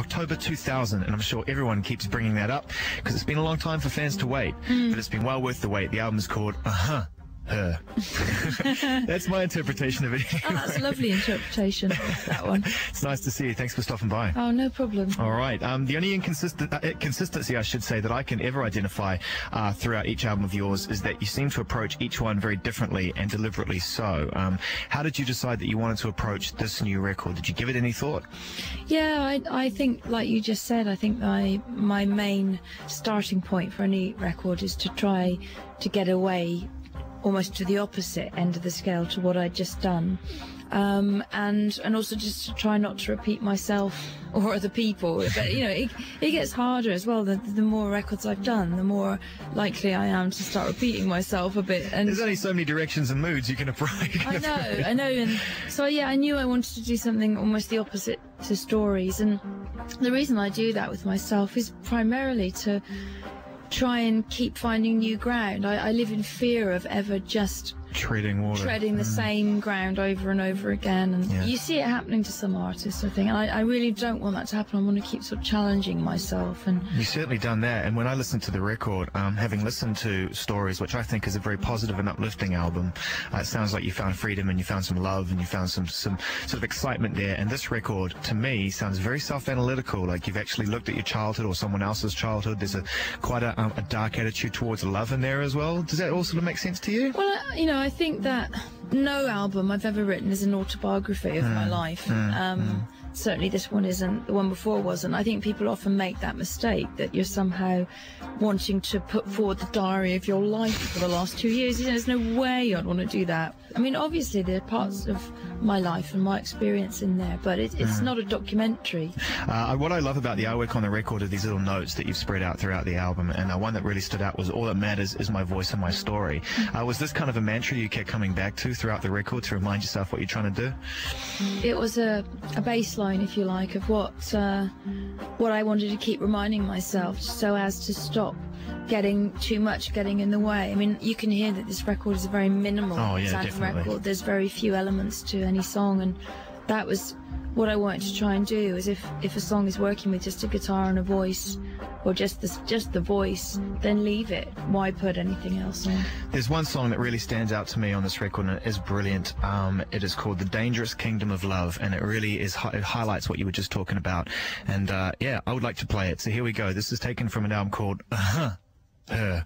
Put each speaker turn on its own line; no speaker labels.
October 2000, and I'm sure everyone keeps bringing that up because it's been a long time for fans to wait, but it's been well worth the wait. The album is called Uh Huh. Her. That's my interpretation of it.
Oh, that's a lovely interpretation, that one.
It's nice to see you. Thanks for stopping by.
Oh, no problem.
All right. Um, the only inconsistent uh, consistency I should say that I can ever identify uh, throughout each album of yours is that you seem to approach each one very differently and deliberately so. Um, how did you decide that you wanted to approach this new record? Did you give it any thought?
Yeah, I, I think, like you just said, I think my, my main starting point for any record is to try to get away almost to the opposite end of the scale to what I'd just done. Um, and and also just to try not to repeat myself or other people. But you know, it, it gets harder as well. The, the more records I've done, the more likely I am to start repeating myself a bit. And
There's only so many directions and moods you can approach.
I know, I know, and so yeah, I knew I wanted to do something almost the opposite to stories, and the reason I do that with myself is primarily to try and keep finding new ground. I, I live in fear of ever just
Treading water.
treading the same ground over and over again. And
Yeah.
you see it happening to some artists, I think. And I, I really don't want that to happen. I want to keep sort of challenging myself. And
You've certainly done that. And when I listened to the record, um, having listened to Stories, which I think is a very positive and uplifting album, uh, it sounds like you found freedom and you found some love and you found some, some sort of excitement there. And this record, to me, sounds very self-analytical. Like you've actually looked at your childhood or someone else's childhood. There's a quite a, um, a dark attitude towards love in there as well. Does that all sort of make sense to you?
well, I- you know, I think that no album I've ever written is an autobiography of my life. um, Certainly, this one isn't. The one before wasn't. I think people often make that mistake that you're somehow wanting to put forward the diary of your life for the last two years. You know, there's no way I'd want to do that. I mean, obviously, there are parts of my life and my experience in there, but it, it's not a documentary.
Uh, what I love about the artwork on the record are these little notes that you've spread out throughout the album, and uh, one that really stood out was "All that matters is my voice and my story." Uh, was this kind of a mantra you kept coming back to throughout the record to remind yourself what you're trying to do?
It was a, a baseline, if you like, of what uh, what I wanted to keep reminding myself, so as to stop getting too much getting in the way. I mean, you can hear that this record is a very minimal
Oh, yeah,
sounding record. There's very few elements to any song, and that was what I wanted to try and do. Is if if a song is working with just a guitar and a voice, or just the just the voice, then leave it. Why put anything else on?
There's one song that really stands out to me on this record, and it is brilliant. Um, it is called "The Dangerous Kingdom of Love," and it really is it highlights what you were just talking about. And uh, yeah, I would like to play it. So here we go. This is taken from an album called Uh Huh. Her.